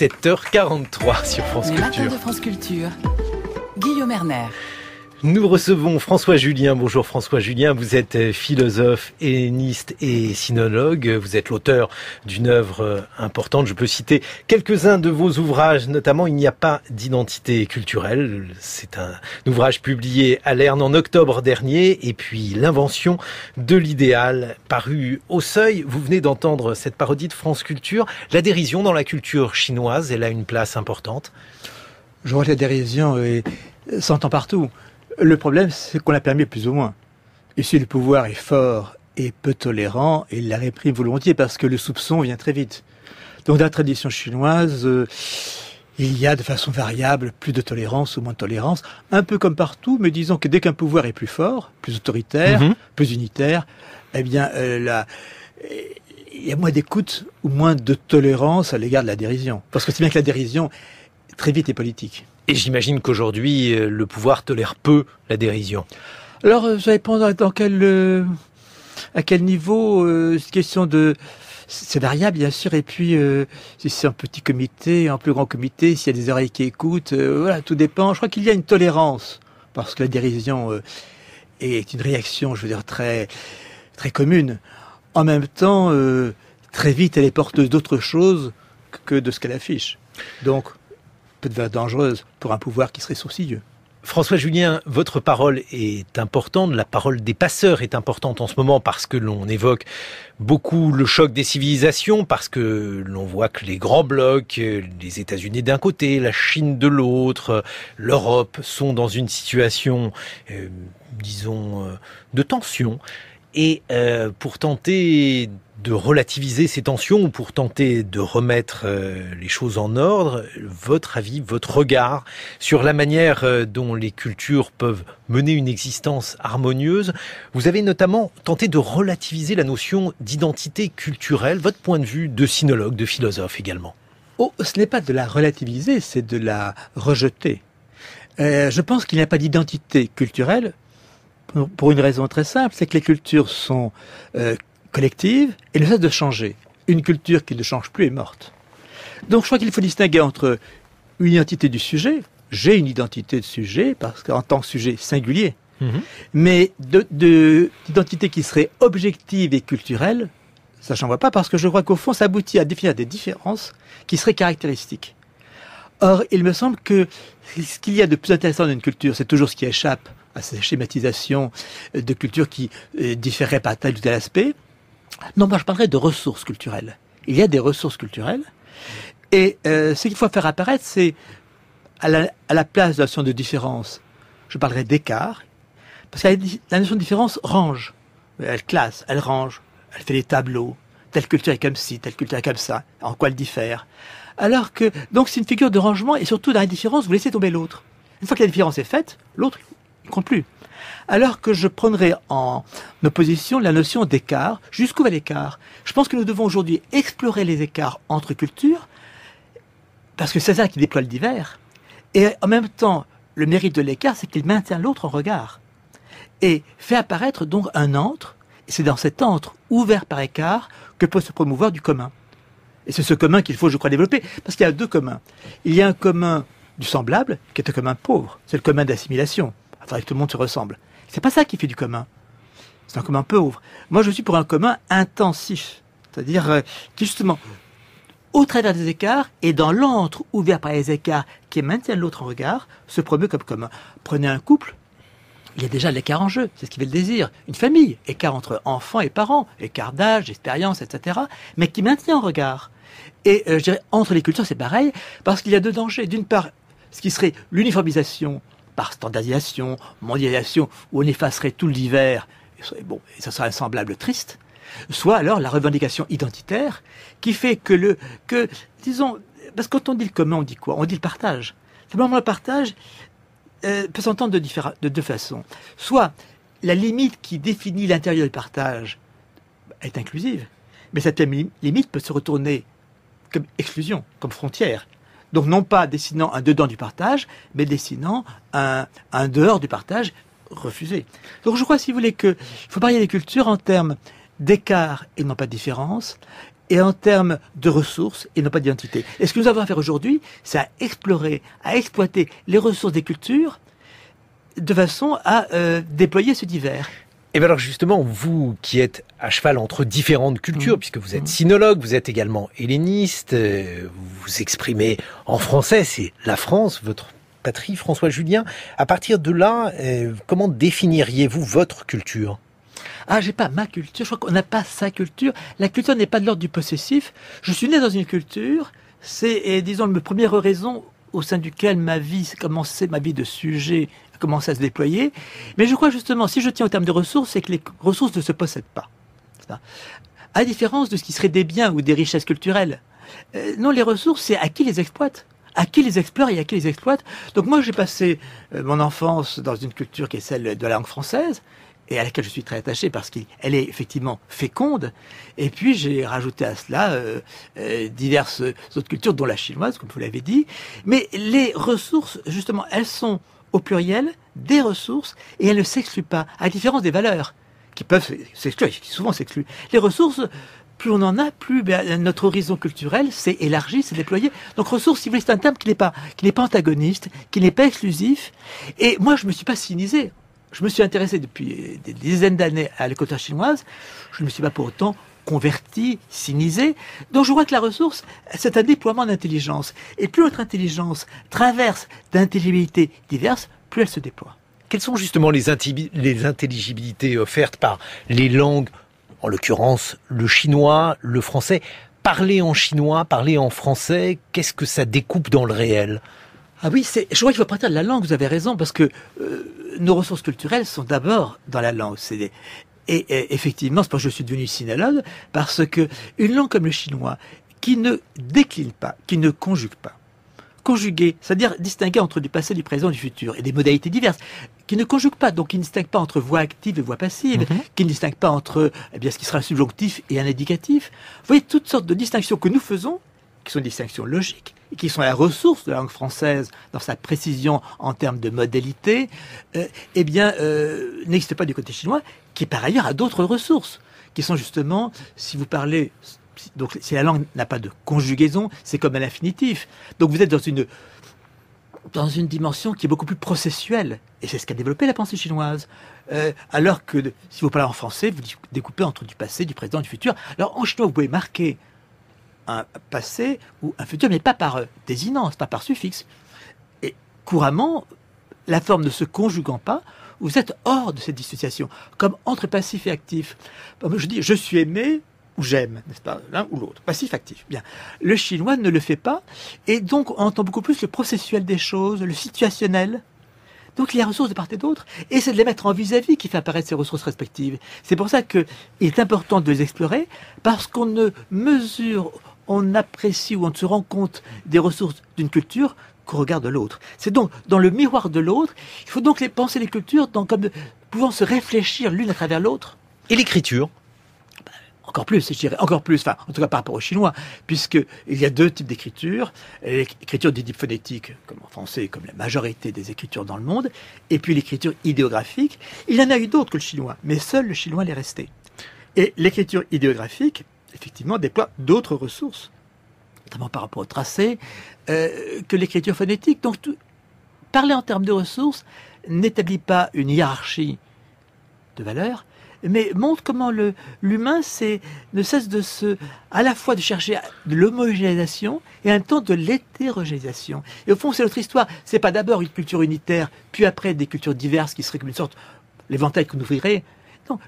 7h43 sur France Culture. de France Culture. Guillaume Erner. Nous recevons François Julien. Bonjour François Julien, vous êtes euh, philosophe, helléniste et sinologue. Vous êtes l'auteur d'une œuvre euh, importante. Je peux citer quelques-uns de vos ouvrages, notamment Il n'y a pas d'identité culturelle. C'est un ouvrage publié à Lerne en octobre dernier. Et puis L'invention de l'idéal, paru au seuil. Vous venez d'entendre cette parodie de France Culture. La dérision dans la culture chinoise, elle a une place importante. Je vois que la dérision s'entend partout. Le problème, c'est qu'on l'a permis plus ou moins. Ici, le pouvoir est fort et peu tolérant, et il la réprime volontiers parce que le soupçon vient très vite. Donc, dans la tradition chinoise, euh, il y a de façon variable plus de tolérance ou moins de tolérance, un peu comme partout, mais disons que dès qu'un pouvoir est plus fort, plus autoritaire, mhm. plus unitaire, eh bien, euh, il y a moins d'écoute ou moins de tolérance à l'égard de la dérision. Parce que c'est bien que la dérision, très vite, est politique. Et j'imagine qu'aujourd'hui, euh, le pouvoir tolère peu la dérision. Alors, euh, ça dépend dans quel, euh, à quel niveau, cette question de, c'est variable bien sûr, et puis si c'est un petit comité, un plus grand comité, s'il y a des oreilles qui écoutent, voilà, tout dépend. Je crois qu'il y a une tolérance, parce que la dérision est une réaction, je veux dire, très, très commune. En même temps, très vite, elle est porteuse d'autre chose que de ce qu'elle affiche. Donc, peut être dangereuse pour un pouvoir qui serait sourcilleux. François Julien, votre parole est importante, la parole des passeurs est importante en ce moment parce que l'on évoque beaucoup le choc des civilisations, parce que l'on voit que les grands blocs, les États-Unis d'un côté, la Chine de l'autre, l'Europe sont dans une situation, euh, disons, euh, de tension. Et euh, pour tenter de relativiser ces tensions ou pour tenter de remettre euh, les choses en ordre, votre avis, votre regard sur la manière euh, dont les cultures peuvent mener une existence harmonieuse. Vous avez notamment tenté de relativiser la notion d'identité culturelle, votre point de vue de sinologue, de philosophe également. Oh, ce n'est pas de la relativiser, c'est de la rejeter. Euh, je pense qu'il n'y a pas d'identité culturelle pour une raison très simple, c'est que les cultures sont collective et ne cesse de changer. Une culture qui ne change plus est morte. Donc je crois qu'il faut distinguer entre une identité du sujet, j'ai une identité de sujet, parce qu'en tant que sujet singulier, mhm. mais d'identité de, qui serait objective et culturelle, ça j'en vois pas, parce que je crois qu'au fond, ça aboutit à définir des différences qui seraient caractéristiques. Or, il me semble que ce qu'il y a de plus intéressant dans une culture, c'est toujours ce qui échappe à ces schématisations de culture qui euh, différeraient par tel ou tel aspect, non, moi je parlerai de ressources culturelles. Il y a des ressources culturelles. Et euh, ce qu'il faut faire apparaître, c'est à la, place de la notion de différence, je parlerai d'écart, parce que la, notion de différence range. Elle classe, elle range, elle fait des tableaux. Telle culture est comme ci, telle culture est comme ça. En quoi elle diffère Alors que, donc c'est une figure de rangement, et surtout dans la différence, vous laissez tomber l'autre. Une fois que la différence est faite, l'autre plus alors que je prendrai en opposition la notion d'écart. Jusqu'où va l'écart? Je pense que nous devons aujourd'hui explorer les écarts entre cultures, parce que c'est ça qui déploie le divers. Et en même temps, le mérite de l'écart, c'est qu'il maintient l'autre en regard. Et fait apparaître donc un entre, et c'est dans cet entre ouvert par écart que peut se promouvoir du commun. Et c'est ce commun qu'il faut, je crois, développer, parce qu'il y a deux communs. Il y a un commun du semblable, qui est un commun pauvre, c'est le commun d'assimilation. Enfin, que tout le monde se ressemble. C'est pas ça qui fait du commun. C'est un commun pauvre. Moi, je suis pour un commun intensif. C'est-à-dire euh, justement, au travers des écarts et dans l'antre ouvert par les écarts qui maintient l'autre en regard, se promeut comme commun. Prenez un couple, il y a déjà l'écart en jeu, c'est ce qui fait le désir. Une famille, écart entre enfants et parents, écart d'âge, d'expérience, etc., mais qui maintient en regard. Et euh, je dirais, entre les cultures, c'est pareil, parce qu'il y a deux dangers. D'une part, ce qui serait l'uniformisation standardisation, mondialisation, où on effacerait tout le divers, bon, ça serait un semblable triste, soit alors la revendication identitaire qui fait que le, que, disons, parce que quand on dit le commun, on dit quoi? On dit le partage. Simplement, le partage euh, peut s'entendre de, de deux façons. Soit la limite qui définit l'intérieur du partage est inclusive, mais cette limite peut se retourner comme exclusion, comme frontière. Donc non pas dessinant un dedans du partage, mais dessinant un, un dehors du partage refusé. Donc je crois, si vous voulez, qu'il faut parler des cultures en termes d'écart et non pas de différence, et en termes de ressources et non pas d'identité. Et ce que nous avons à faire aujourd'hui, c'est à explorer, à exploiter les ressources des cultures de façon à euh, déployer ce divers. Et bien alors justement, vous qui êtes à cheval entre différentes cultures, mmh. puisque vous êtes mmh. sinologue, vous êtes également helléniste, euh, vous vous exprimez en français, c'est la France, votre patrie, François Julien. À partir de là, euh, comment définiriez-vous votre culture? Ah, j'ai pas ma culture, je crois qu'on n'a pas sa culture. La culture n'est pas de l'ordre du possessif. Je suis né dans une culture, c'est, disons, le premier raison au sein duquel ma vie commencé, ma vie de sujet a commencé à se déployer. Mais je crois justement, si je tiens au terme de ressources, c'est que les ressources ne se possèdent pas. À différence de ce qui serait des biens ou des richesses culturelles. Euh, non, les ressources, c'est à qui les exploite à qui les explore et à qui les exploite. Donc moi, j'ai passé euh, mon enfance dans une culture qui est celle de la langue française, et à laquelle je suis très attaché parce qu'elle est effectivement féconde. Et puis j'ai rajouté à cela euh, diverses autres cultures, dont la chinoise, comme vous l'avez dit. Mais les ressources, justement, elles sont au pluriel des ressources et elles ne s'excluent pas, à la différence des valeurs qui peuvent s'exclure, qui souvent s'excluent. Les ressources, plus on en a, plus ben, notre horizon culturel s'est élargi, s'est déployé. Donc ressources, si vous c'est un terme qui n'est pas, qui n'est pas antagoniste, qui n'est pas exclusif. Et moi, je me suis pas cynisé je me suis intéressé depuis des dizaines d'années à l'économie chinoise. Je ne me suis pas pour autant converti, cynisé. Donc je vois que la ressource, c'est un déploiement d'intelligence. Et plus notre intelligence traverse d'intelligibilités diverses, plus elle se déploie. Quelles sont justement les, les intelligibilités offertes par les langues, en l'occurrence le chinois, le français? Parler en chinois, parler en français, qu'est-ce que ça découpe dans le réel? Ah oui, c'est, je crois qu'il faut partir de la langue, vous avez raison, parce que euh, nos ressources culturelles sont d'abord dans la langue. C'est et, effectivement, c'est pour que je suis devenu sinologue, parce que une langue comme le chinois, qui ne décline pas, qui ne conjugue pas, conjuguer, c'est-à-dire distinguer entre du passé, du présent, du futur, et des modalités diverses, qui ne conjugue pas, donc qui ne distingue pas entre voix active et voix passive, mhm. qui ne distingue pas entre eh bien, ce qui sera un subjonctif et un indicatif. Vous voyez toutes sortes de distinctions que nous faisons, qui sont des distinctions logiques, et qui sont la ressource de la langue française dans sa précision en termes de modalité, euh, eh bien, euh, n'existe pas du côté chinois, qui par ailleurs a d'autres ressources, qui sont justement, si vous parlez, donc si la langue n'a pas de conjugaison, c'est comme un infinitif. Donc vous êtes dans une dans une dimension qui est beaucoup plus processuelle. Et c'est ce qu'a développé la pensée chinoise. Euh, alors que si vous parlez en français, vous découpez entre du passé, du présent, du futur. Alors en chinois, vous pouvez marquer un passé ou un futur, mais pas par euh, désinence, pas par suffixe. Et couramment, la forme ne se conjuguant pas, vous êtes hors de cette dissociation, comme entre passif et actif. Je dis je suis aimé ou j'aime, n'est-ce pas, l'un ou l'autre, passif-actif. Bien, le chinois ne le fait pas, et donc on entend beaucoup plus le processuel des choses, le situationnel. Donc il y a ressources de part et d'autre, et c'est de les mettre en vis-à-vis qui fait apparaître ces ressources respectives. C'est pour ça qu'il est important de les explorer, parce qu'on ne mesure on apprécie ou on se rend compte des ressources d'une culture qu'au regard de l'autre. C'est donc dans le miroir de l'autre, il faut donc les penser les cultures dans, comme pouvant se réfléchir l'une à travers l'autre. Et l'écriture? Bah, encore plus, je dirais, encore plus, enfin, en tout cas par rapport au chinois, puisqu'il y a deux types d'écriture, l'écriture des types phonétiques, comme en français, comme la majorité des écritures dans le monde, et puis l'écriture idéographique. Il y en a eu d'autres que le chinois, mais seul le chinois l'est resté. Et l'écriture idéographique, effectivement, déploie d'autres ressources, notamment par rapport au tracé, euh, que l'écriture phonétique. Donc, parler en termes de ressources n'établit pas une hiérarchie de valeurs, mais montre comment l'humain ne cesse de se, à la fois de chercher de l'homogénéisation et en même temps de l'hétérogénéisation. Et au fond, c'est notre histoire. C'est pas d'abord une culture unitaire, puis après des cultures diverses qui seraient comme une sorte l'éventail qu'on ouvrirait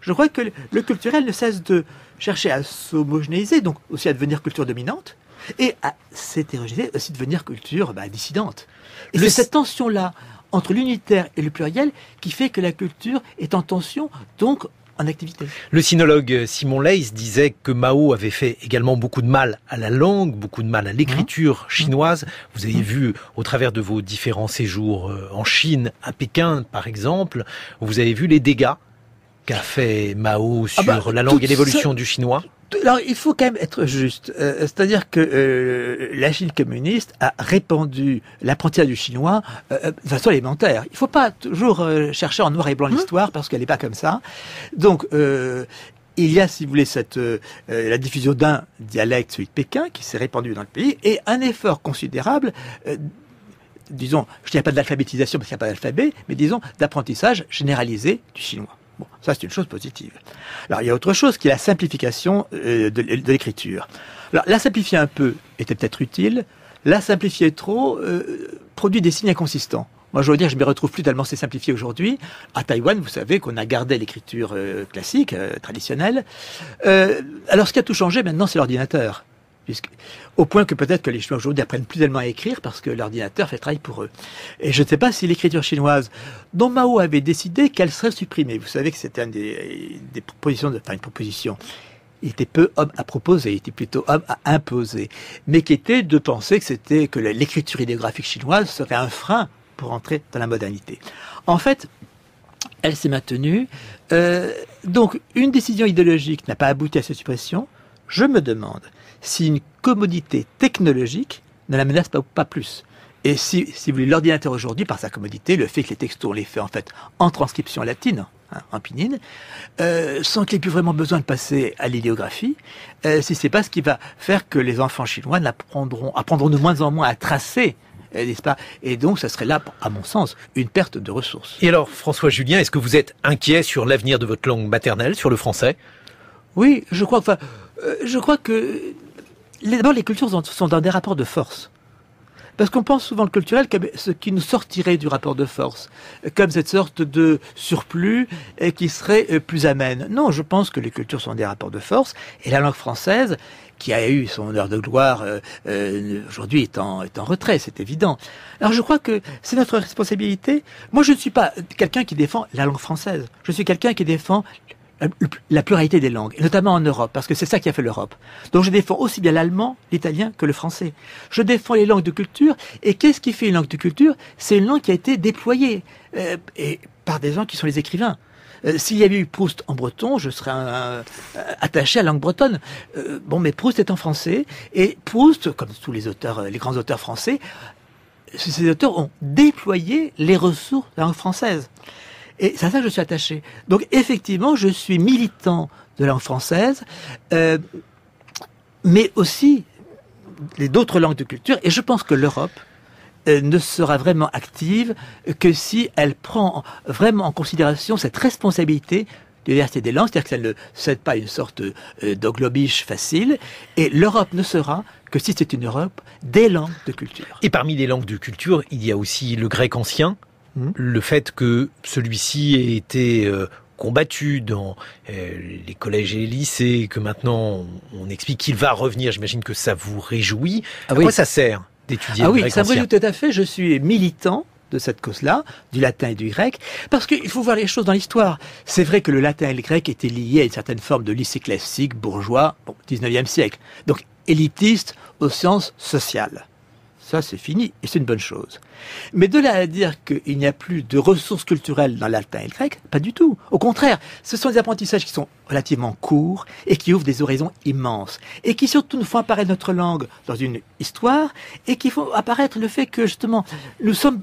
je crois que le culturel ne cesse de chercher à s'homogénéiser, donc aussi à devenir culture dominante, et à s'hétérogénéiser, aussi devenir culture bah, dissidente. Et c'est cette tension-là entre l'unitaire et le pluriel qui fait que la culture est en tension, donc en activité. Le sinologue Simon Leys disait que Mao avait fait également beaucoup de mal à la langue, beaucoup de mal à l'écriture mmh. chinoise. Vous avez mmh. vu au travers de vos différents séjours euh, en Chine, à Pékin par exemple, vous avez vu les dégâts qu'a fait Mao ah bah, sur la langue et l'évolution du chinois alors, il faut quand même être juste. Euh, c'est-à-dire que euh, la Chine communiste a répandu l'apprentissage du chinois euh, de façon élémentaire. Il ne faut pas toujours chercher en noir et blanc mmh. l'histoire parce qu'elle n'est pas comme ça. Donc, il y a, si vous voulez, cette, euh, euh, la diffusion d'un dialecte, celui de Pékin, qui s'est répandu dans le pays, et un effort considérable, euh, disons, je ne dirais pas d'alphabétisation parce qu'il n'y a pas d'alphabet, mais disons d'apprentissage généralisé du chinois. Bon, ça c'est une chose positive. Alors il y a autre chose qui est la simplification de, de l'écriture. Alors la simplifier un peu était peut-être utile, la simplifier trop produit des signes inconsistants. Moi, je veux dire, je me retrouve plus tellement c'est simplifié aujourd'hui. À Taïwan, vous savez qu'on a gardé l'écriture euh, classique, euh, traditionnelle. Euh, alors, ce qui a tout changé maintenant, c'est l'ordinateur. Puisque, au point que peut-être que les Chinois aujourd'hui apprennent plus tellement à écrire parce que l'ordinateur fait travail pour eux. Et je ne sais pas si l'écriture chinoise, dont Mao avait décidé qu'elle serait supprimée. Vous savez que c'était une des propositions, de, enfin une proposition il était peu homme à proposer, il était plutôt homme à imposer, mais qui était de penser que c'était que l'écriture idéographique chinoise serait un frein pour entrer dans la modernité. En fait, elle s'est maintenue. Euh, donc, une décision idéologique n'a pas abouti à cette suppression. Je me demande si une commodité technologique ne la menace pas, pas plus. Et si, si vous voulez, l'ordinateur aujourd'hui, par sa commodité, le fait que les textos, on les fait en fait en transcription latine, hein, en pinine, euh, sans qu'il ait plus vraiment besoin de passer à l'idéographie, euh, si c'est pas ce qui va faire que les enfants chinois apprendront, apprendront de moins en moins à tracer euh, n'est-ce pas? Et donc, ça serait là, à mon sens, une perte de ressources. Et alors, François Julien, est-ce que vous êtes inquiet sur l'avenir de votre langue maternelle, sur le français? Oui, je crois, enfin, euh, je crois que d'abord les cultures sont dans des rapports de force. Parce qu'on pense souvent le culturel comme ce qui nous sortirait du rapport de force, comme cette sorte de surplus qui serait euh, plus amène. Non, je pense que les cultures sont des rapports de force, et la langue française, qui a eu son heure de gloire, euh, euh, aujourd'hui est en, est en retrait, c'est évident. Alors je crois que c'est notre responsabilité. Moi, je ne suis pas quelqu'un qui défend la langue française. Je suis quelqu'un qui défend la pluralité des langues, notamment en Europe, parce que c'est ça qui a fait l'Europe. Donc je défends aussi bien l'allemand, l'italien que le français. Je défends les langues de culture, et qu'est-ce qui fait une langue de culture? C'est une langue qui a été déployée euh, et par des gens qui sont les écrivains. Euh, s'il y avait eu Proust en breton, je serais attaché à la langue bretonne. Euh, bon, mais Proust est en français, et Proust, comme tous les auteurs, les grands auteurs français, ces auteurs ont déployé les ressources de la langue française. Et c'est à ça que je suis attaché. Donc effectivement, je suis militant de la langue française, euh, mais aussi d'autres langues de culture. Et je pense que l'Europe euh, ne sera vraiment active que si elle prend vraiment en considération cette responsabilité de diversité des langues, c'est-à-dire qu'elle ne cède pas une sorte euh, d'oglobiche facile. Et l'Europe ne sera que si c'est une Europe des langues de culture. Et parmi les langues de culture, il y a aussi le grec ancien, hmm. le fait que celui-ci ait été euh, combattu dans les collèges et les lycées, que maintenant on, explique qu'il va revenir, j'imagine que ça vous réjouit. Ah à quoi ça sert d'étudier ah le oui, grec ça me tout à fait. Je suis militant de cette cause-là, du latin et du grec, parce qu'il faut voir les choses dans l'histoire. C'est vrai que le latin et le grec étaient liés à une certaine forme de lycée classique, bourgeois, bon, 19e siècle. Donc élitiste aux sciences sociales. Ça, c'est fini, et c'est une bonne chose. Mais de là à dire qu'il n'y a plus de ressources culturelles dans l'alpin et le grec, pas du tout. Au contraire, ce sont des apprentissages qui sont relativement courts et qui ouvrent des horizons immenses. Et qui surtout nous font apparaître notre langue dans une histoire et qui font apparaître le fait que justement, nous sommes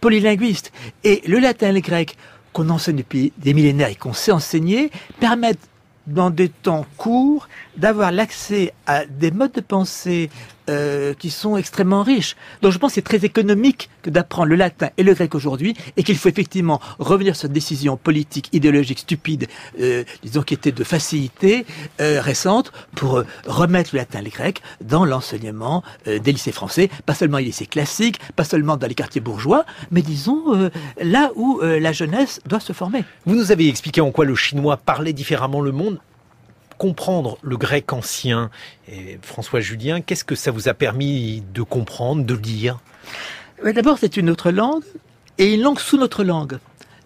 polylinguistes. Et le latin et le grec qu'on enseigne depuis des millénaires et qu'on sait enseigner permettent dans des temps courts, d'avoir l'accès à des modes de pensée euh, qui sont extrêmement riches. Donc je pense que c'est très économique que d'apprendre le latin et le grec aujourd'hui, et qu'il faut effectivement revenir sur cette décision politique, idéologique, stupide, euh, disons qui était de facilité euh, récente, pour remettre le latin et le grec dans l'enseignement des lycées français, pas seulement les lycées classiques, pas seulement dans les quartiers bourgeois, mais disons là où la jeunesse doit se former. Vous nous avez expliqué en quoi le chinois parlait différemment le monde comprendre le grec ancien, et François Julien, qu'est-ce que ça vous a permis de comprendre, de lire? D'abord, c'est une autre langue et une langue sous notre langue.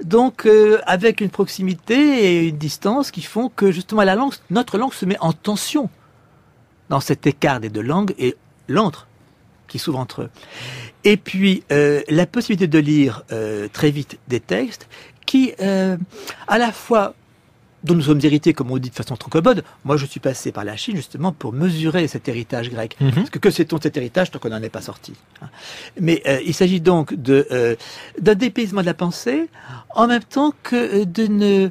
Donc, euh, avec une proximité et une distance qui font que justement la langue, notre langue se met en tension dans cet écart des deux langues et l'entre qui s'ouvre entre eux. Et puis, euh, la possibilité de lire euh, très vite des textes qui, à la fois dont nous sommes hérités, comme on dit de façon trop commode. Moi, je suis passé par la Chine justement pour mesurer cet héritage grec. Mhm. Parce que que sait-on de cet héritage tant qu'on n'en est pas sorti hein. Mais euh, il s'agit donc de euh, d'un dépaysement de la pensée, en même temps que d'une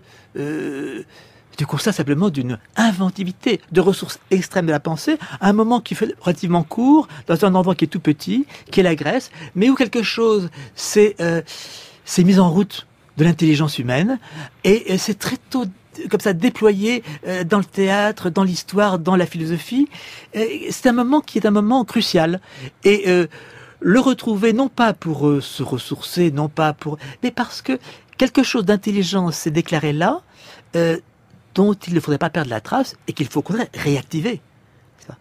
du constat simplement d'une inventivité, de ressources extrêmes de la pensée, à un moment qui fait relativement court, dans un endroit qui est tout petit, qui est la Grèce, mais où quelque chose s'est euh, mis en route de l'intelligence humaine, et, c'est très tôt comme ça déployé euh, dans le théâtre, dans l'histoire, dans la philosophie. C'est un moment qui est un moment crucial. Et euh, le retrouver non pas pour euh, se ressourcer, non pas pour, mais parce que quelque chose d'intelligent s'est déclaré là, dont il ne faudrait pas perdre la trace et qu'il faut réactiver.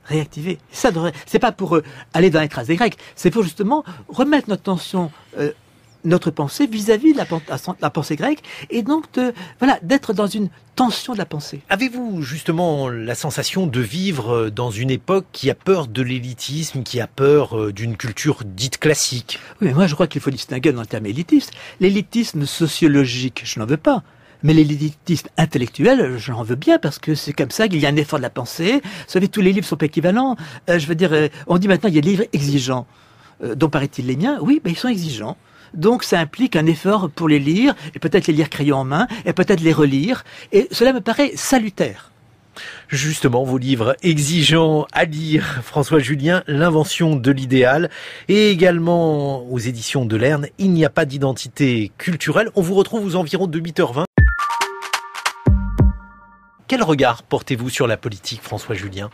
Réactiver. Ça c'est pas pour aller dans les traces des Grecs, c'est pour justement remettre notre tension, notre pensée vis-à-vis de la, pensée grecque et donc de, voilà, d'être dans une tension de la pensée. Avez-vous justement la sensation de vivre euh, dans une époque qui a peur de l'élitisme, qui a peur d'une culture dite classique? Oui, mais moi je crois qu'il faut distinguer dans le terme élitisme. L'élitisme sociologique, je n'en veux pas. Mais l'élitisme intellectuel, j'en veux bien parce que c'est comme ça qu'il y a un effort de la pensée. Vous savez, tous les livres sont pas équivalents. Euh, je veux dire, euh, on dit maintenant il y a des livres exigeants. Euh, dont paraît-il les miens? Oui, ben, ils sont exigeants. Donc ça implique un effort pour les lire, et peut-être les lire crayon en main, et peut-être les relire. Et cela me paraît salutaire. Justement, vos livres exigeants à lire, François Julien, L'invention de l'idéal, et également aux éditions de Lerne, Il n'y a pas d'identité culturelle. On vous retrouve aux environs de 8h20. Quel regard portez-vous sur la politique, François Julien?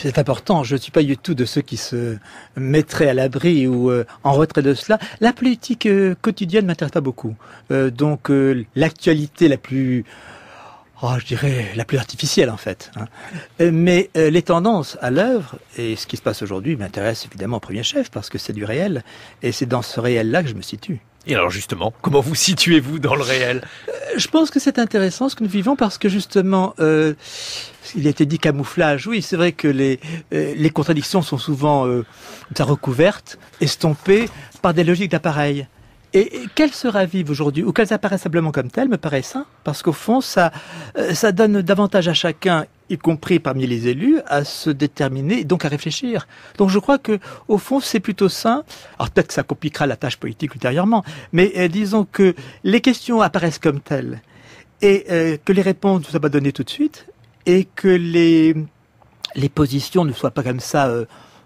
C'est important. Je ne suis pas du tout de ceux qui se mettraient à l'abri ou euh, en retrait de cela. La politique euh, quotidienne m'intéresse pas beaucoup. Euh, donc l'actualité la plus, oh, je dirais, la plus artificielle en fait. Hein. Mais les tendances à l'œuvre et ce qui se passe aujourd'hui m'intéressent évidemment au premier chef parce que c'est du réel et c'est dans ce réel-là que je me situe. Et alors justement, comment vous situez-vous dans le réel? Euh, Je pense que c'est intéressant ce que nous vivons parce que justement, euh, il a été dit camouflage. Oui, c'est vrai que les, euh, les contradictions sont souvent recouvertes, estompées par des logiques d'appareil. Et, qu'elles se ravivent aujourd'hui, ou qu'elles apparaissent simplement comme telles, me paraît sain, parce qu'au fond, ça, ça donne davantage à chacun, y compris parmi les élus, à se déterminer, donc à réfléchir. Donc je crois que, au fond, c'est plutôt sain. Alors peut-être que ça compliquera la tâche politique ultérieurement, mais euh, disons que les questions apparaissent comme telles, et euh, que les réponses ne soient pas données tout de suite, et que les, les positions ne soient pas comme ça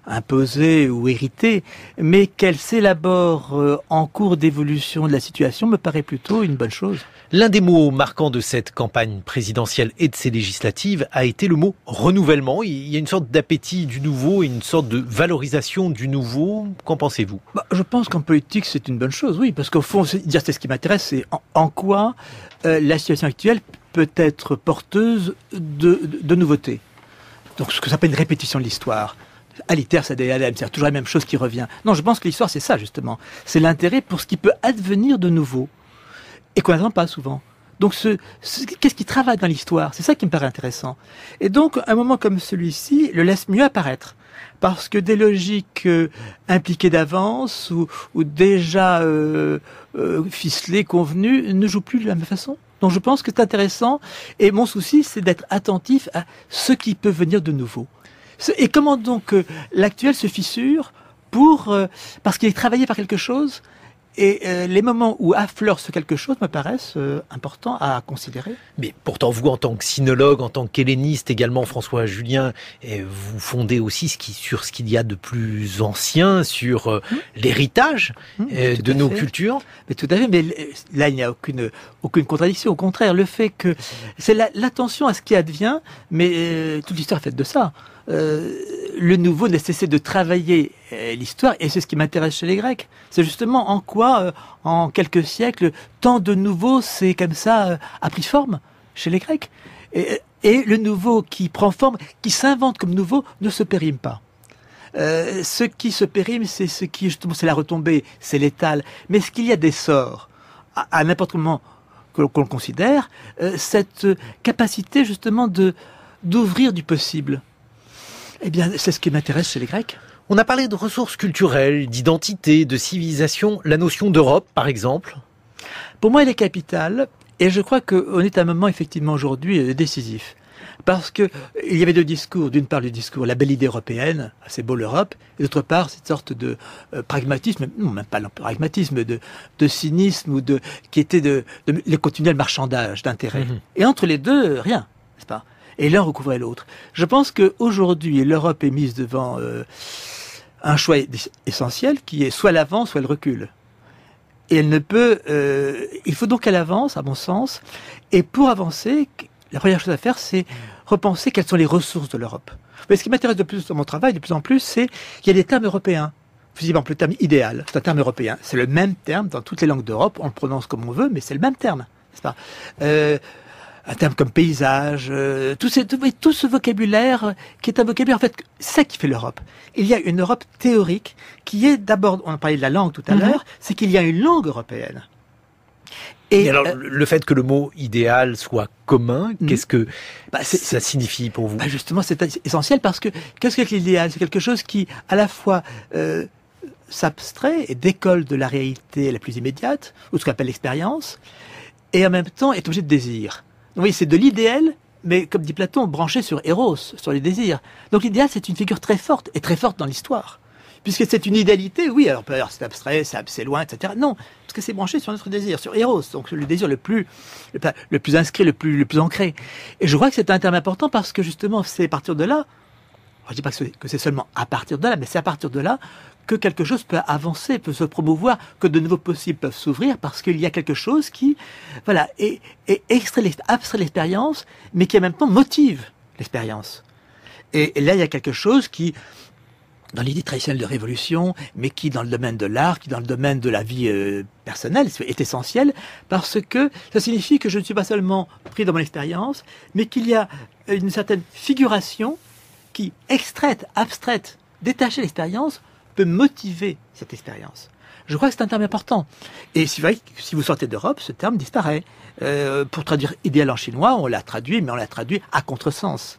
imposée ou héritée, mais qu'elle s'élabore euh, en cours d'évolution de la situation me paraît plutôt une bonne chose. L'un des mots marquants de cette campagne présidentielle et de ces législatives a été le mot renouvellement. Il y a une sorte d'appétit du nouveau et une sorte de valorisation du nouveau. Qu'en pensez-vous? Bah, Je pense qu'en politique, c'est une bonne chose, oui, parce qu'au fond, c'est ce qui m'intéresse, c'est en, quoi euh, la situation actuelle peut être porteuse de, de, de nouveautés. Donc ce que ça s'appelle une répétition de l'histoire alitaire, c'est c'est toujours la même chose qui revient. Non, je pense que l'histoire, c'est ça, justement. C'est l'intérêt pour ce qui peut advenir de nouveau et qu'on n'attend pas souvent. Donc, ce, qu'est-ce qui travaille dans l'histoire? C'est ça qui me paraît intéressant. Et donc, un moment comme celui-ci le laisse mieux apparaître. Parce que des logiques euh, impliquées d'avance ou, déjà euh, euh, ficelées, convenues, ne jouent plus de la même façon. Donc je pense que c'est intéressant. Et mon souci, c'est d'être attentif à ce qui peut venir de nouveau. Et comment donc euh, l'actuel se fissure pour euh, parce qu'il est travaillé par quelque chose et euh, les moments où affleure ce quelque chose me paraissent importants à considérer. Mais pourtant, vous, en tant que sinologue, en tant qu'helléniste également, François Julien, vous fondez aussi ce qui, sur ce qu'il y a de plus ancien, sur mmh. l'héritage mmh, de nos cultures. Mais tout à fait. Mais là, il n'y a aucune aucune contradiction. Au contraire, le fait que c'est l'attention à ce qui advient, mais toute l'histoire est faite de ça. Euh, le nouveau nécessite de travailler euh, l'histoire, et c'est ce qui m'intéresse chez les Grecs. C'est justement en quoi, euh, en quelques siècles, tant de nouveau, c'est comme ça, a pris forme chez les Grecs. Et, le nouveau qui prend forme, qui s'invente comme nouveau, ne se périme pas. ce qui se périme, c'est ce qui, justement, c'est la retombée, c'est l'étal. Mais ce qu'il y a des sorts, à, n'importe quel moment qu'on le considère, cette capacité, justement, de d'ouvrir du possible. Eh bien, c'est ce qui m'intéresse chez les Grecs. On a parlé de ressources culturelles, d'identité, de civilisation. La notion d'Europe, par exemple Pour moi, elle est capitale. Et je crois qu'on est à un moment, effectivement, aujourd'hui, décisif. parce que il y avait deux discours. D'une part, le discours, la belle idée européenne, c'est beau l'Europe, et d'autre part, cette sorte de euh, pragmatisme, non, même pas le pragmatisme, de, de cynisme ou de, qui était de, de le continuel marchandage d'intérêts. Mhm. Et entre les deux, rien, n'est-ce pas? Et l'un recouvrait l'autre. Je pense qu'aujourd'hui, l'Europe est mise devant euh, un choix essentiel qui est soit l'avant, soit le recul. Et elle ne peut. Euh, il faut donc qu'elle avance, à mon sens. Et pour avancer, la première chose à faire, c'est repenser quelles sont les ressources de l'Europe. Mais ce qui m'intéresse de plus dans mon travail, de plus en plus, c'est qu'il y a des termes européens. Par le terme idéal, c'est un terme européen. C'est le même terme dans toutes les langues d'Europe. On le prononce comme on veut, mais c'est le même terme, pas? Euh, Un terme comme paysage, euh, tout, ces, tout, tout, ce vocabulaire euh, qui est un vocabulaire, en fait, c'est ça qui fait l'Europe. Il y a une Europe théorique qui est d'abord, on a parlé de la langue tout à Mhm. l'heure, c'est qu'il y a une langue européenne. Et alors, euh, le fait que le mot idéal soit commun, Mhm. qu'est-ce que bah, ça signifie pour vous? Bah, justement, c'est essentiel parce que qu'est-ce que l'idéal? C'est quelque chose qui, à la fois, euh, s'abstrait et décolle de la réalité la plus immédiate, ou ce qu'on appelle l'expérience, et en même temps est objet de désir. Oui, c'est de l'idéal, mais comme dit Platon, branché sur Eros, sur les désirs. Donc l'idéal, c'est une figure très forte, et très forte dans l'histoire. Puisque c'est une idéalité, oui, alors peut-être c'est abstrait, c'est loin, etc. Non, parce que c'est branché sur notre désir, sur Eros, donc le désir le plus, le, plus inscrit, le plus, le plus ancré. Et je crois que c'est un terme important parce que justement, c'est à partir de là, je dis pas que c'est seulement à partir de là, mais c'est à partir de là que quelque chose peut avancer, peut se promouvoir, que de nouveaux possibles peuvent s'ouvrir parce qu'il y a quelque chose qui, voilà, est, extrait, abstrait l'expérience, mais qui en même temps motive l'expérience. Et, et là, il y a quelque chose qui, dans l'idée traditionnelle de révolution, mais qui, dans le domaine de l'art, qui, dans le domaine de la vie euh, personnelle, est essentiel, parce que ça signifie que je ne suis pas seulement pris dans mon expérience, mais qu'il y a une certaine figuration qui, extraite, abstraite, détachée de l'expérience, peut motiver cette expérience. Je crois que c'est un terme important. Et si, si vous sortez d'Europe, ce terme disparaît. Euh, pour traduire idéal en chinois, on l'a traduit, mais on l'a traduit à contresens,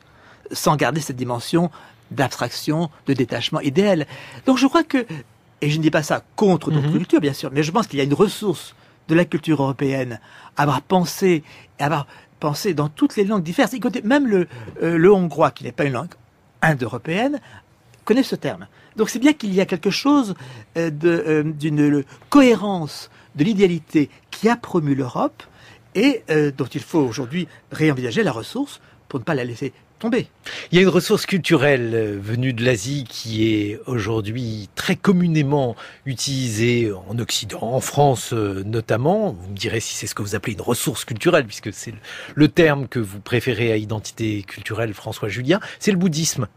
sans garder cette dimension d'abstraction, de détachement idéal. Donc je crois que, et je ne dis pas ça contre d'autres Mhm. cultures, bien sûr, mais je pense qu'il y a une ressource de la culture européenne à avoir pensé, à avoir pensé dans toutes les langues diverses, y même le, euh, le hongrois, qui n'est pas une langue indo-européenne, connaît ce terme. Donc c'est bien qu'il y a quelque chose euh, euh, d'une cohérence de l'idéalité qui a promu l'Europe et euh, dont il faut aujourd'hui réenvisager la ressource pour ne pas la laisser tomber. Il y a une ressource culturelle venue de l'Asie qui est aujourd'hui très communément utilisée en Occident, en France notamment. Vous me direz si c'est ce que vous appelez une ressource culturelle, puisque c'est le terme que vous préférez à identité culturelle, François Julien. C'est le bouddhisme.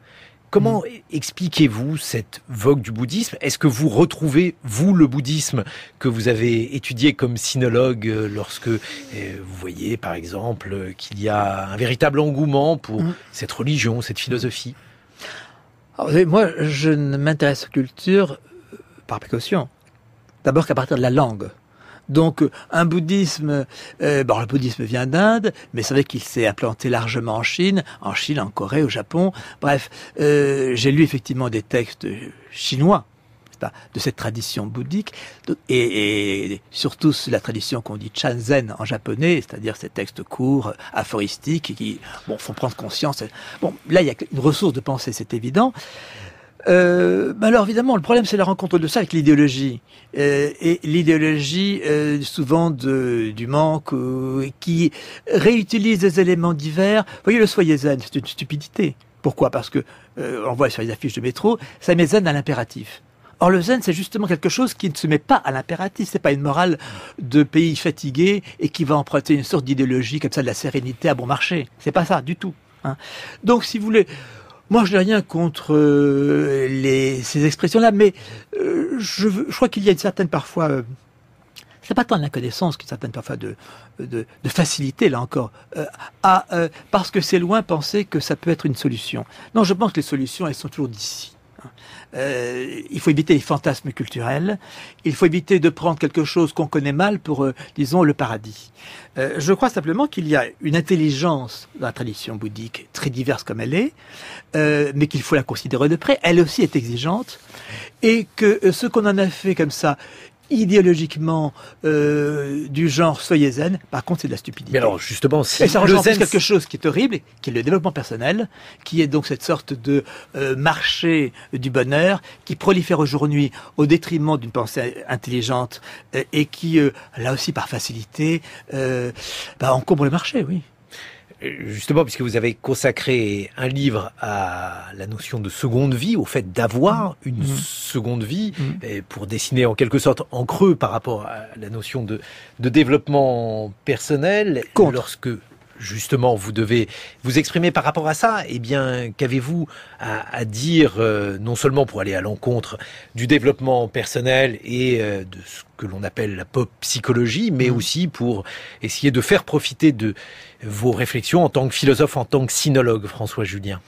Comment expliquez-vous cette vogue du bouddhisme? Est-ce que vous retrouvez, vous, le bouddhisme que vous avez étudié comme sinologue euh, lorsque euh, vous voyez, par exemple, euh, qu'il y a un véritable engouement pour Mm. cette religion, cette philosophie? Alors, vous savez, moi, je ne m'intéresse aux cultures par précaution. D'abord qu'à partir de la langue. Donc, euh, un bouddhisme, euh, bon, le bouddhisme vient d'Inde, mais c'est vrai qu'il s'est implanté largement en Chine, en Chine, en Corée, au Japon. Bref, euh, j'ai lu effectivement des textes chinois de cette tradition bouddhique, et, et surtout la tradition qu'on dit Chanzen en japonais, c'est-à-dire ces textes courts, aphoristiques, qui bon, font prendre conscience. Bon, là, il y a une ressource de pensée, c'est évident. Euh, alors évidemment, le problème c'est la rencontre de ça avec l'idéologie Euh, et l'idéologie euh, souvent de, du manque qui réutilise des éléments divers. Vous voyez le soyez zen, c'est une stupidité. Pourquoi? Parce que euh, on voit sur les affiches de métro, ça met zen à l'impératif. Or le zen c'est justement quelque chose qui ne se met pas à l'impératif. C'est pas une morale de pays fatigué et qui va emprunter une sorte d'idéologie comme ça de la sérénité à bon marché. C'est pas ça du tout. Hein. Donc si vous voulez. Moi, je n'ai rien contre euh, les, ces expressions-là, mais euh, je, je crois qu'il y a une certaine parfois, euh, c'est pas tant de l'inconnaissance qu'une certaine parfois de, de, de facilité, là encore, à, parce que c'est loin penser que ça peut être une solution. Non, je pense que les solutions, elles sont toujours d'ici. Euh, il faut éviter les fantasmes culturels. Il faut éviter de prendre quelque chose qu'on connaît mal pour, euh, disons, le paradis. Euh, je crois simplement qu'il y a une intelligence dans la tradition bouddhique, très diverse comme elle est, mais qu'il faut la considérer de près. Elle aussi est exigeante, et que ce qu'on en a fait comme ça, idéologiquement euh, du genre soyez zen, par contre c'est de la stupidité. Mais alors justement, si Et ça rejoint zen, quelque chose qui est horrible, qui est le développement personnel, qui est donc cette sorte de euh, marché du bonheur qui prolifère aujourd'hui au détriment d'une pensée intelligente euh, et qui, euh, là aussi par facilité, euh, bah, encombre le marché, oui. Justement, puisque vous avez consacré un livre à la notion de seconde vie, au fait d'avoir une Mhm. seconde vie, Mhm. et pour dessiner en quelque sorte en creux par rapport à la notion de, de développement personnel, Contre. lorsque justement vous devez vous exprimer par rapport à ça, eh bien, qu'avez-vous à, à dire, euh, non seulement pour aller à l'encontre du développement personnel et euh, de ce que l'on appelle la pop psychologie, mais aussi pour essayer de faire profiter de vos réflexions en tant que philosophe, en tant que sinologue, François Julien.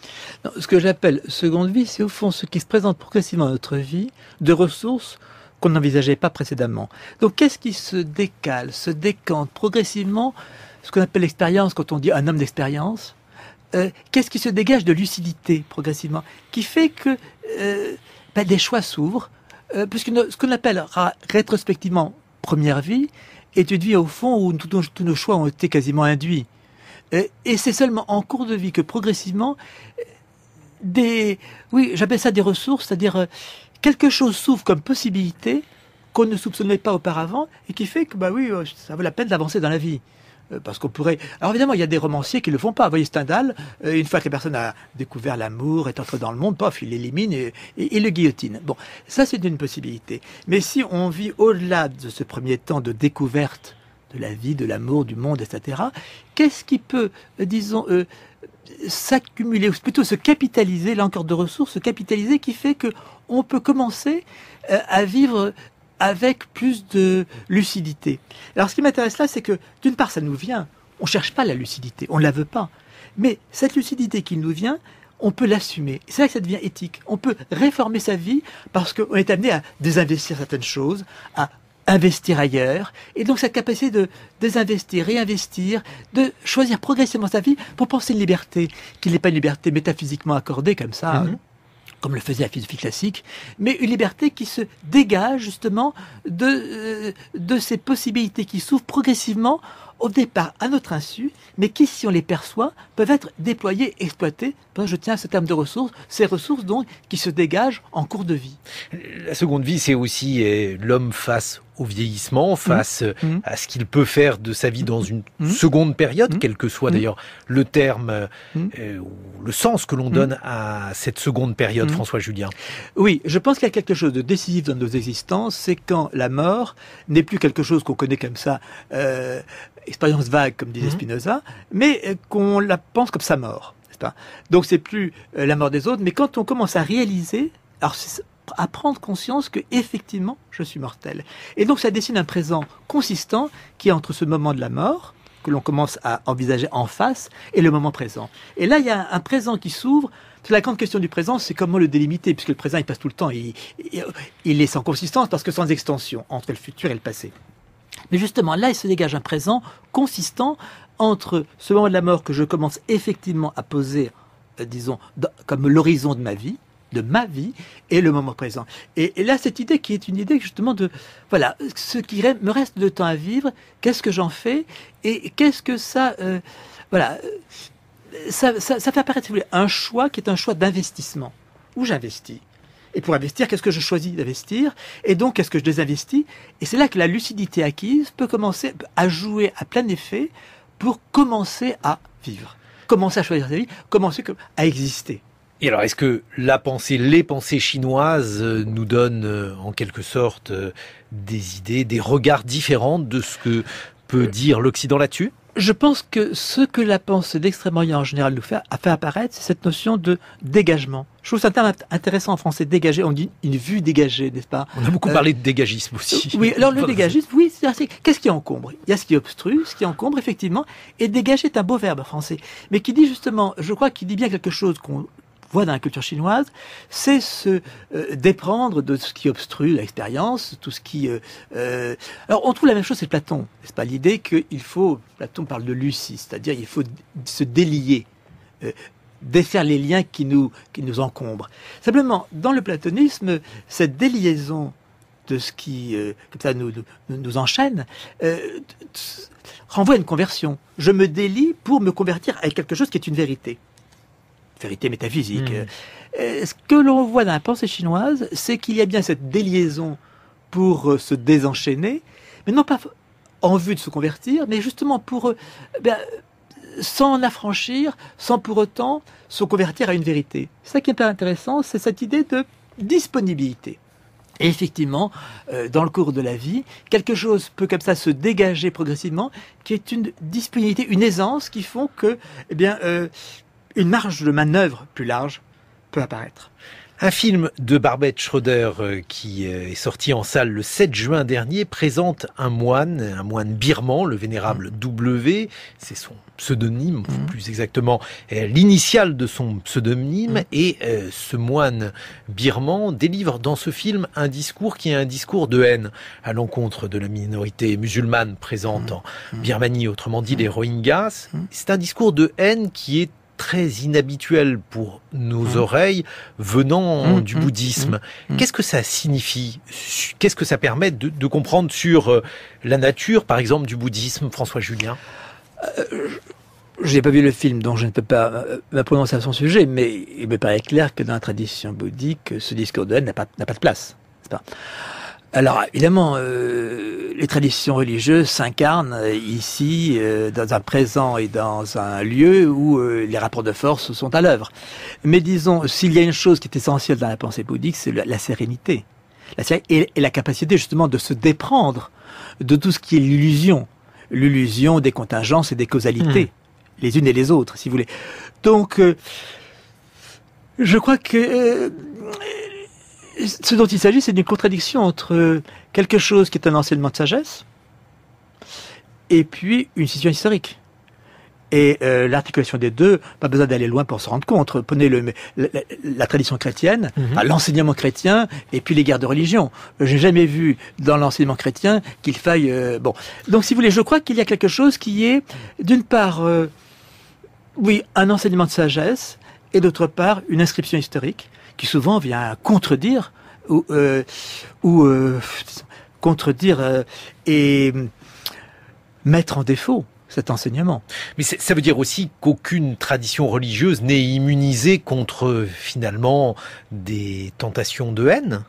Ce que j'appelle seconde vie, c'est au fond ce qui se présente progressivement dans notre vie de ressources qu'on n'envisageait pas précédemment. Donc qu'est-ce qui se décale, se décante progressivement, ce qu'on appelle l'expérience quand on dit un homme d'expérience euh, Qu'est-ce qui se dégage de lucidité progressivement Qui fait que euh, ben, des choix s'ouvrent, euh, puisque ce qu'on appellera rétrospectivement première vie est une vie au fond où tous nos choix ont été quasiment induits. Euh, et c'est seulement en cours de vie que progressivement des, oui, j'appelle ça des ressources, c'est-à-dire euh, quelque chose s'ouvre comme possibilité qu'on ne soupçonnait pas auparavant et qui fait que, bah oui, euh, ça vaut la peine d'avancer dans la vie. Euh, Parce qu'on pourrait. Alors évidemment, il y a des romanciers qui le font pas. Vous voyez Stendhal, euh, une fois que la personne a découvert l'amour, est entrée dans le monde, pof, il l'élimine et, et, et le guillotine. Bon, ça c'est une possibilité. Mais si on vit au-delà de ce premier temps de découverte de la vie, de l'amour, du monde, etc., qu'est-ce qui peut, euh, disons, euh, s'accumuler, ou plutôt se capitaliser, là encore de ressources, se capitaliser, qui fait que on peut commencer euh, à vivre avec plus de lucidité? Alors ce qui m'intéresse là, c'est que d'une part, ça nous vient, on cherche pas la lucidité, on ne la veut pas. Mais cette lucidité qui nous vient, on peut l'assumer. C'est là que ça devient éthique. On peut réformer sa vie parce qu'on est amené à désinvestir certaines choses, à investir ailleurs. Et donc cette capacité de désinvestir, réinvestir, de choisir progressivement sa vie pour penser une liberté, qui n'est pas une liberté métaphysiquement accordée comme ça, Mhm. comme le faisait la philosophie classique, mais une liberté qui se dégage justement de, euh, de ces possibilités qui s'ouvrent progressivement au départ à notre insu, mais qui, si on les perçoit, peuvent être déployées, exploitées. Je tiens à ce terme de ressources, ces ressources donc qui se dégagent en cours de vie. La seconde vie, c'est aussi euh, l'homme face au vieillissement, face euh, Mhm. à ce qu'il peut faire de sa vie dans une Mhm. seconde période, quel que soit d'ailleurs le terme euh, euh, ou le sens que l'on donne à cette seconde période. François Julien. Oui, je pense qu'il y a quelque chose de décisif dans nos existences, c'est quand la mort n'est plus quelque chose qu'on connaît comme ça, euh, expérience vague, comme disait Mhm. Spinoza, mais euh, qu'on la pense comme sa mort. pas? Donc c'est plus euh, la mort des autres, mais quand on commence à réaliser, alors c'est à prendre conscience que effectivement je suis mortel. Et donc ça dessine un présent consistant qui est entre ce moment de la mort que l'on commence à envisager en face et le moment présent. Et là il y a un présent qui s'ouvre la grande question du présent, c'est comment le délimiter, puisque le présent, il passe tout le temps, il, il, il est sans consistance parce que sans extension entre le futur et le passé. Mais justement, là, il se dégage un présent consistant entre ce moment de la mort que je commence effectivement à poser, euh, disons, comme l'horizon de ma vie, de ma vie, et le moment présent. Et, là, cette idée qui est une idée justement de, voilà, ce qui me reste de temps à vivre, qu'est-ce que j'en fais, et qu'est-ce que ça, euh, voilà, euh, ça, ça, ça fait apparaître si vous voulez, un choix qui est un choix d'investissement. Où j'investis? Et pour investir, qu'est-ce que je choisis d'investir Et donc, qu'est-ce que je désinvestis Et c'est là que la lucidité acquise peut commencer à jouer à plein effet pour commencer à vivre. Commencer à choisir sa vie, commencer à exister. Et alors, est-ce que la pensée, les pensées chinoises euh, nous donnent euh, en quelque sorte euh, des idées, des regards différents de ce que peut dire l'Occident là-dessus? Je pense que ce que la pensée d'Extrême-Orient en général nous fait, a fait apparaître, c'est cette notion de dégagement. Je trouve ça un terme int- intéressant en français, dégager. On dit une vue dégagée, n'est-ce pas? On a beaucoup Euh, parlé de dégagisme aussi. Oui, alors le dégagisme, oui, c'est assez- qu'est-ce qui encombre? Il y a ce qui obstrue, ce qui encombre, effectivement, et dégager est un beau verbe français, mais qui dit justement, je crois qu'il dit bien quelque chose qu'on voit dans la culture chinoise, c'est se euh, déprendre de ce qui obstrue l'expérience, tout ce qui... euh, euh, Alors on trouve la même chose, c'est Platon, n'est-ce pas? L'idée qu'il faut, Platon parle de Lucie, c'est-à-dire il faut se délier, défaire les liens qui nous, qui nous encombrent. Simplement, dans le platonisme, cette déliaison de ce qui, comme ça, nous, nous enchaîne, renvoie à une conversion. Je me délie pour me convertir à quelque chose qui est une vérité. Vérité métaphysique. Hmm. ce que l'on voit dans la pensée chinoise, c'est qu'il y a bien cette déliaison pour se désenchaîner, mais non pas en vue de se convertir, mais justement pour ben, sans affranchir, sans pour autant se convertir à une vérité. Ça qui est intéressant, c'est cette idée de disponibilité. Et effectivement, euh, dans le cours de la vie, quelque chose peut comme ça se dégager progressivement, qui est une disponibilité, une aisance qui font que, eh bien, euh, une marge de manœuvre plus large peut apparaître. Un film de Barbette Schroeder euh, qui euh, est sorti en salle le 7 juin dernier présente un moine, un moine birman, le vénérable mm. W. C'est son pseudonyme, mm. plus exactement l'initiale de son pseudonyme. Mm. Et euh, ce moine birman délivre dans ce film un discours qui est un discours de haine à l'encontre de la minorité musulmane présente en Birmanie, autrement dit les Rohingyas. C'est un discours de haine qui est très inhabituel pour nos mmh. oreilles venant mmh, du mmh, bouddhisme. Qu'est-ce que ça signifie Qu'est-ce que ça permet de, comprendre sur euh, la nature, par exemple, du bouddhisme, François Julien? Euh, je n'ai pas vu le film, donc je ne peux pas euh, me prononcer à son sujet, mais il me paraît clair que dans la tradition bouddhique, ce discours de haine n'a pas, pas de place. Pas? Alors évidemment, euh, les traditions religieuses s'incarnent euh, ici, euh, dans un présent et dans un lieu où les rapports de force sont à l'œuvre. Mais disons, s'il y a une chose qui est essentielle dans la pensée bouddhique, c'est la, sérénité. La et, et, la capacité justement de se déprendre de tout ce qui est l'illusion. L'illusion des contingences et des causalités, hmm. les unes et les autres, si vous voulez. Donc, je crois que ce dont il s'agit, c'est d'une contradiction entre quelque chose qui est un enseignement de sagesse et puis une situation historique. Et euh, l'articulation des deux, pas besoin d'aller loin pour se rendre compte. Prenez le, la, tradition chrétienne, mhm. l'enseignement chrétien, et puis les guerres de religion. J'ai jamais vu dans l'enseignement chrétien qu'il faille. Euh, bon, donc si vous voulez, je crois qu'il y a quelque chose qui est, d'une part, euh, oui, un enseignement de sagesse, et d'autre part, une inscription historique qui souvent vient contredire ou, euh, euh, contredire euh, et mettre en défaut cet enseignement. Mais ça veut dire aussi qu'aucune tradition religieuse n'est immunisée contre finalement des tentations de haine?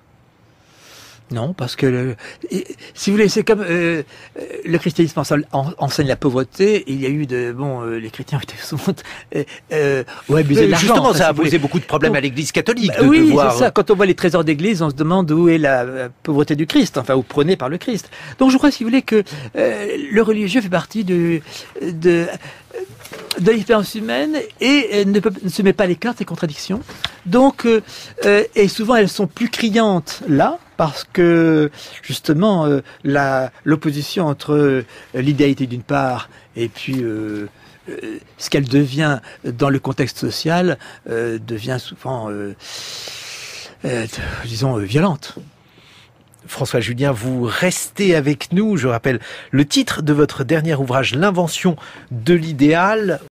Non, parce que si vous voulez, c'est comme euh, le christianisme enseigne la pauvreté. Il y a eu de bon, euh, les chrétiens étaient souvent euh, euh ouais, de Justement, ça a posé beaucoup de problèmes à l'Église catholique. Bah oui, c'est ça. Quand on voit les trésors d'Église, on se demande où est la, pauvreté du Christ, enfin, où prônée par le Christ. Donc, je crois, si vous voulez, que le religieux fait partie de, de de l'expérience humaine et ne, ne, se met pas les cartes et contradictions. Donc, et souvent elles sont plus criantes là parce que justement euh, l'opposition entre euh, l'idéalité d'une part et puis euh, ce qu'elle devient dans le contexte social devient souvent, disons, violente. François Julien, vous restez avec nous. Je rappelle le titre de votre dernier ouvrage, L'invention de l'idéal.